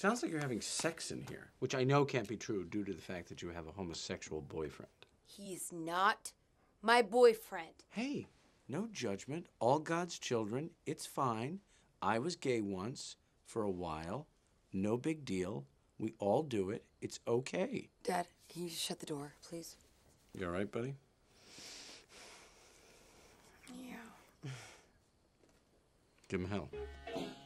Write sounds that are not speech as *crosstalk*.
Sounds like you're having sex in here, which I know can't be true due to the fact that you have a homosexual boyfriend. He's not my boyfriend. Hey, no judgment. All God's children. It's fine. I was gay once for a while. No big deal. We all do it. It's okay. Dad, can you shut the door, please? You all right, buddy? Yeah. Give him hell. *laughs*